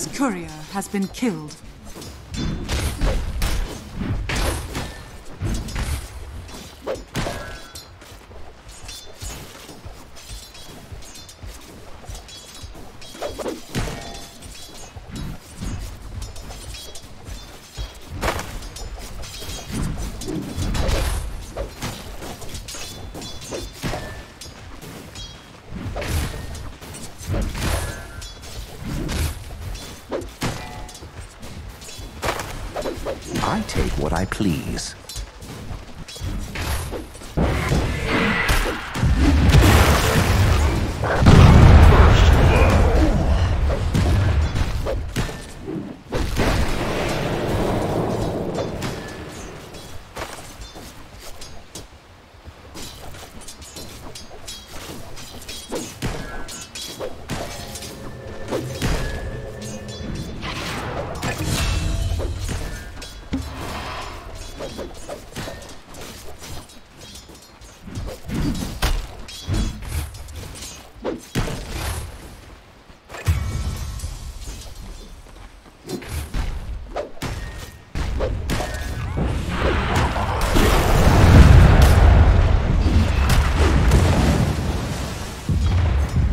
Dire's courier has been killed. I take what I please.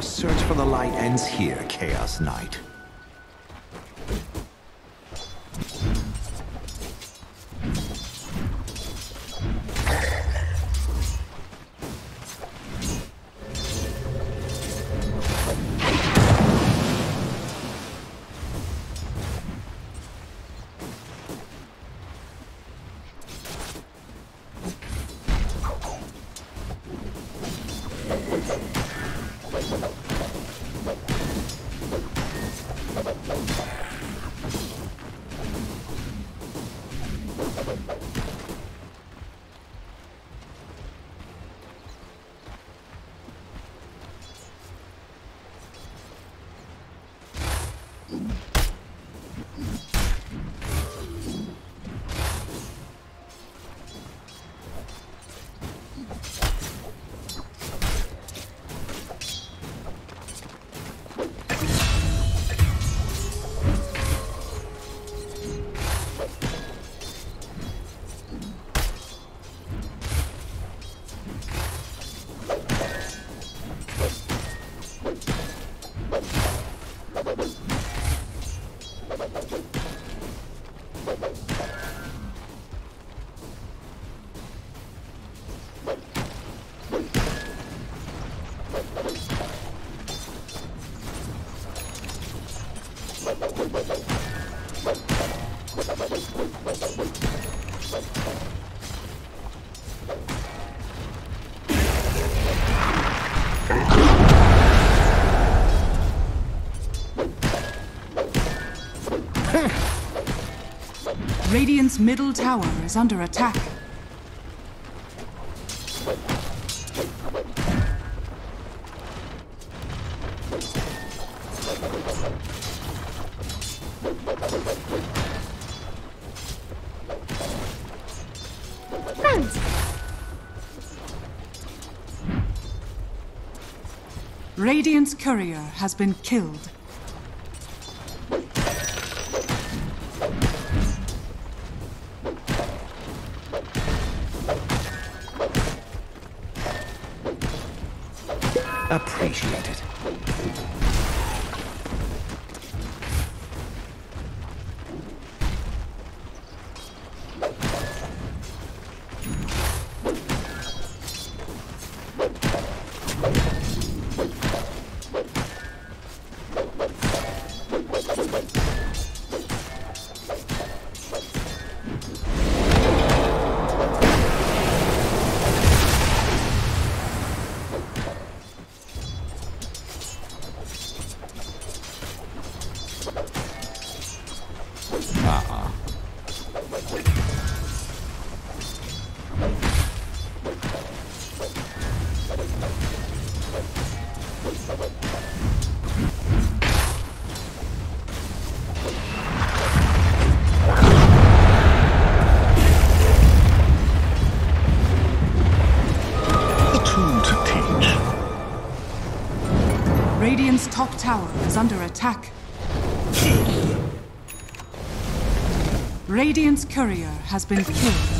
Your search for the light ends here, Chaos Knight. Radiant's middle tower is under attack. Radiant's courier has been killed. Let's go. Tower is under attack. Radiant's courier has been killed.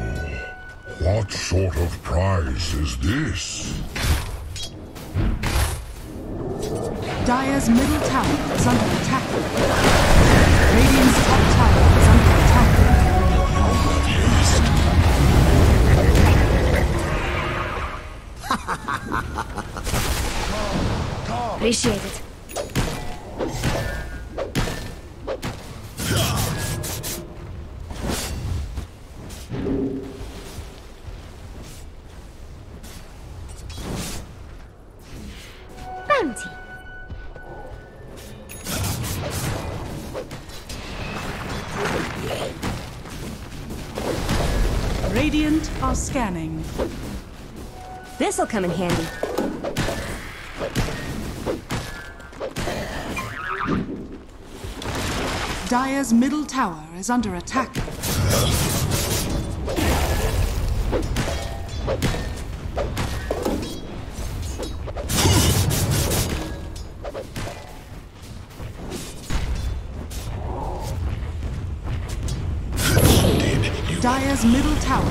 sort of prize is this? Dire's middle tower is under attack. Radiant's top tower is under attack. Appreciate it. Scanning. This'll come in handy. Dire's middle tower is under attack. Dire's middle tower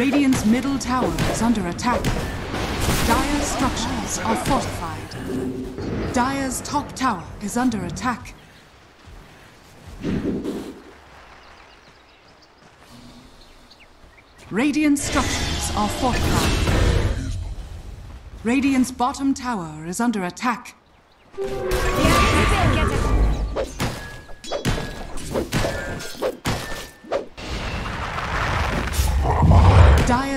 Radiant's middle tower is under attack. Dire's structures are fortified. Dire's top tower is under attack. Radiant structures are fortified. Radiant's bottom tower is under attack.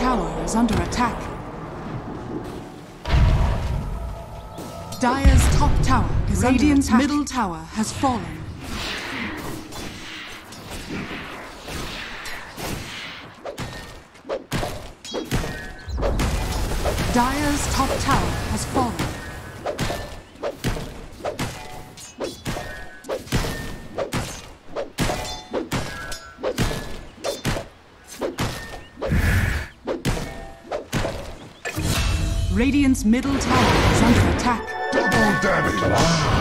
Tower is under attack. Dire's top tower is Radiant's under attack. middle tower has fallen. Dire's top tower Middle tower is under attack. Double damage.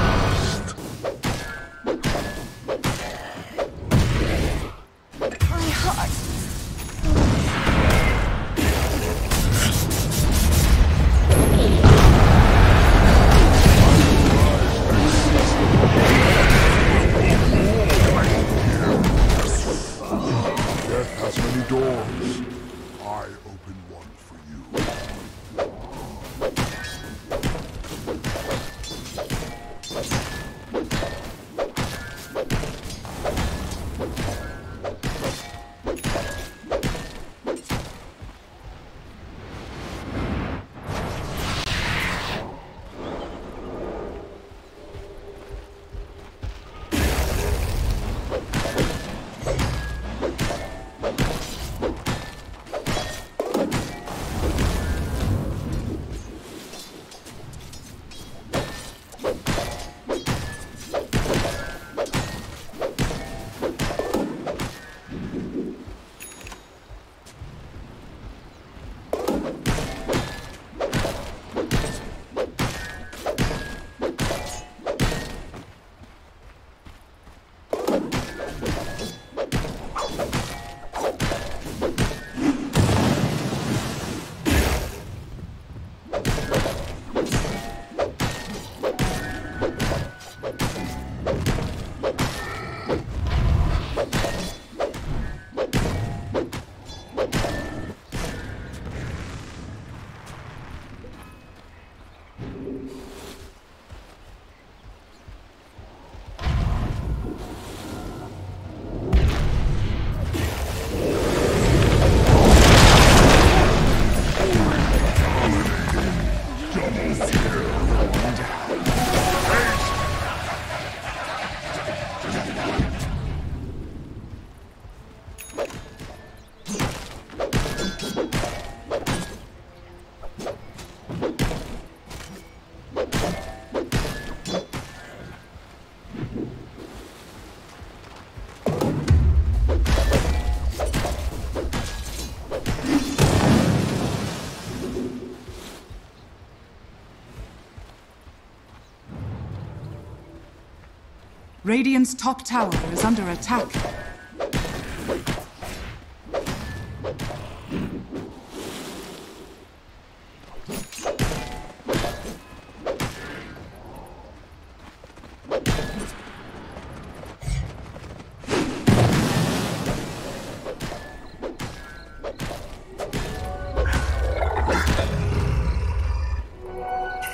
Radiant's top tower is under attack.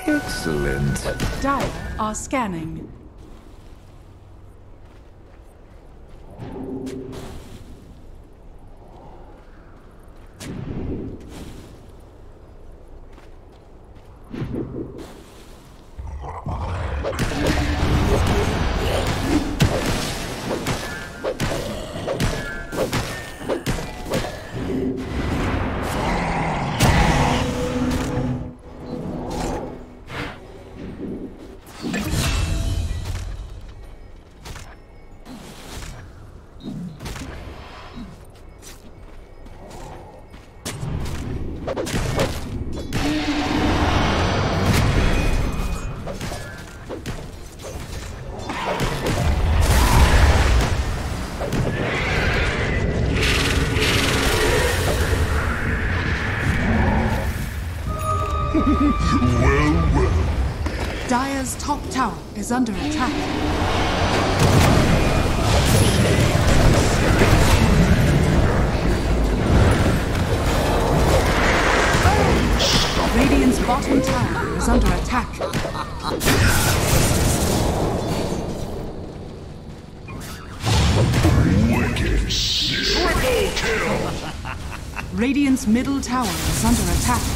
Excellent. Dire are scanning. Is under attack. Radiant's bottom tower is under attack. Wicked triple kill. Radiant's middle tower is under attack.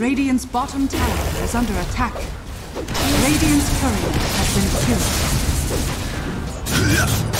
Radiant's bottom tower is under attack. Radiant's courier has been killed.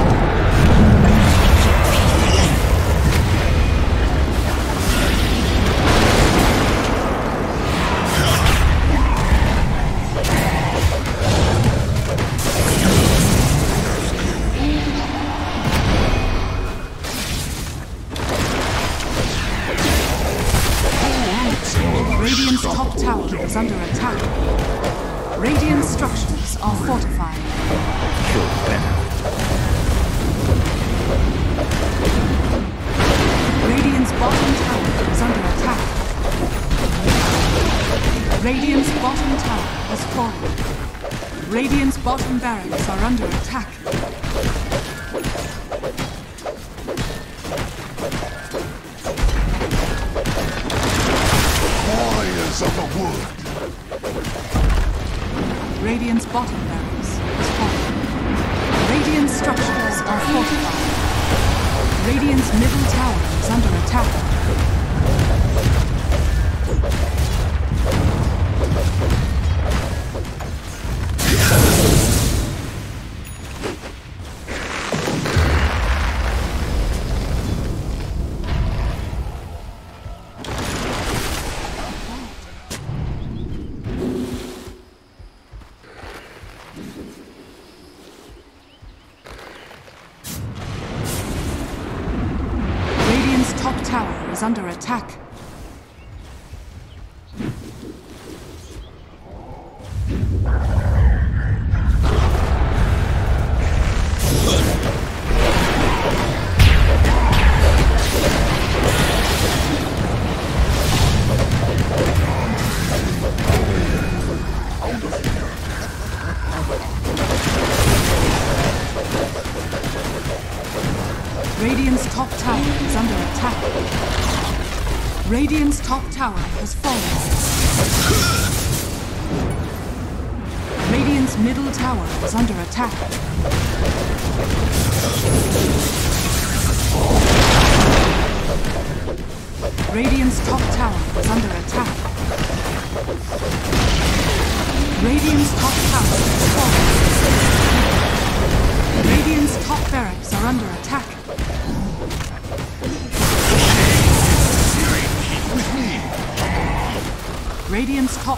Wood. Radiant's bottom barracks is fallen. Radiant structures are fortified. Radiant's middle tower is under attack. Radiant's top